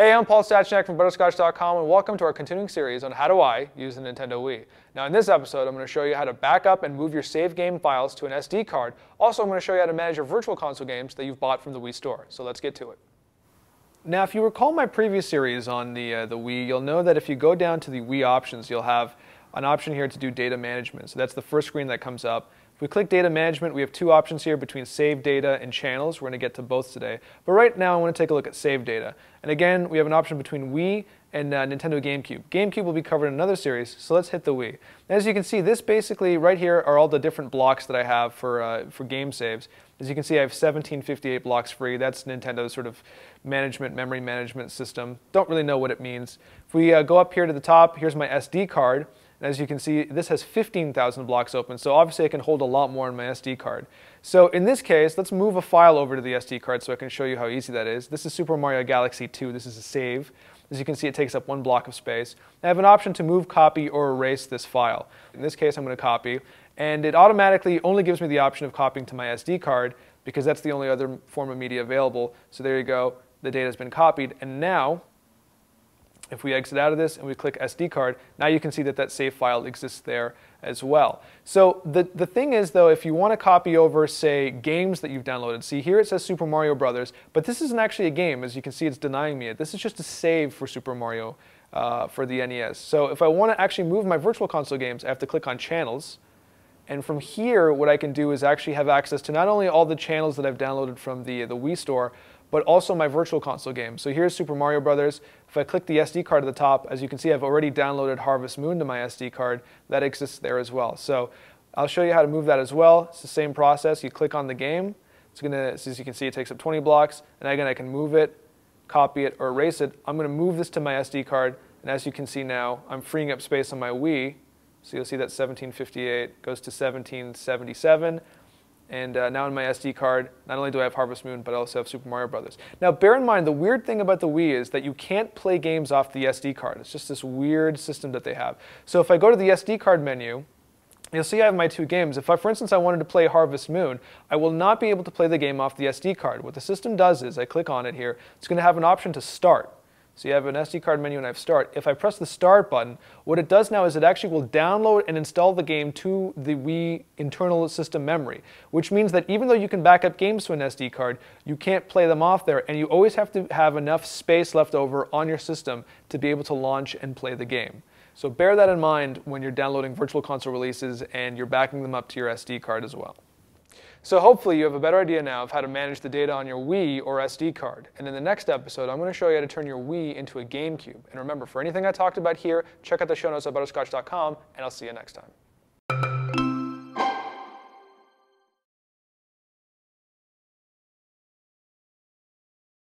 Hey, I'm Paul Stachniak from Butterscotch.com and welcome to our continuing series on how do I use the Nintendo Wii. Now in this episode, I'm going to show you how to back up and move your save game files to an SD card. Also, I'm going to show you how to manage your virtual console games that you've bought from the Wii store. So let's get to it. Now, if you recall my previous series on the, uh, the Wii, you'll know that if you go down to the Wii options, you'll have an option here to do data management. So that's the first screen that comes up. If we click data management, we have two options here between save data and channels. We're going to get to both today. But right now, I want to take a look at save data. And again, we have an option between Wii and uh, Nintendo GameCube. GameCube will be covered in another series, so let's hit the Wii. As you can see, this basically, right here, are all the different blocks that I have for, uh, for game saves. As you can see, I have 1758 blocks free. That's Nintendo's sort of management, memory management system. Don't really know what it means. If we uh, go up here to the top, here's my SD card. And as you can see, this has 15,000 blocks open, so obviously I can hold a lot more on my SD card. So in this case, let's move a file over to the SD card so I can show you how easy that is. This is Super Mario Galaxy 2. This is a save. As you can see, it takes up one block of space. I have an option to move, copy, or erase this file. In this case, I'm going to copy, and it automatically only gives me the option of copying to my SD card because that's the only other form of media available. So there you go. The data has been copied, and now if we exit out of this and we click SD card, now you can see that that save file exists there as well. So the, the thing is though, if you want to copy over, say, games that you've downloaded, see here it says Super Mario Brothers, but this isn't actually a game. As you can see, it's denying me it. This is just a save for Super Mario uh, for the NES. So if I want to actually move my Virtual Console games, I have to click on Channels. And from here, what I can do is actually have access to not only all the channels that I've downloaded from the, the Wii Store, but also my virtual console game. So here's Super Mario Brothers. If I click the SD card at the top, as you can see, I've already downloaded Harvest Moon to my SD card. That exists there as well. So I'll show you how to move that as well. It's the same process. You click on the game. It's gonna, as you can see, it takes up 20 blocks. And again, I can move it, copy it, or erase it. I'm gonna move this to my SD card. And as you can see now, I'm freeing up space on my Wii. So you'll see that 1758 goes to 1777. And uh, now in my SD card, not only do I have Harvest Moon, but I also have Super Mario Brothers. Now, bear in mind, the weird thing about the Wii is that you can't play games off the SD card. It's just this weird system that they have. So if I go to the SD card menu, you'll see I have my two games. If I, for instance, I wanted to play Harvest Moon, I will not be able to play the game off the SD card. What the system does is, I click on it here, it's going to have an option to start. So you have an SD card menu and I have start. If I press the start button, what it does now is it actually will download and install the game to the Wii internal system memory, which means that even though you can back up games to an SD card, you can't play them off there and you always have to have enough space left over on your system to be able to launch and play the game. So bear that in mind when you're downloading Virtual Console releases and you're backing them up to your SD card as well. So hopefully you have a better idea now of how to manage the data on your Wii or SD card. And in the next episode, I'm going to show you how to turn your Wii into a GameCube. And remember, for anything I talked about here, check out the show notes at butterscotch.com, and I'll see you next time.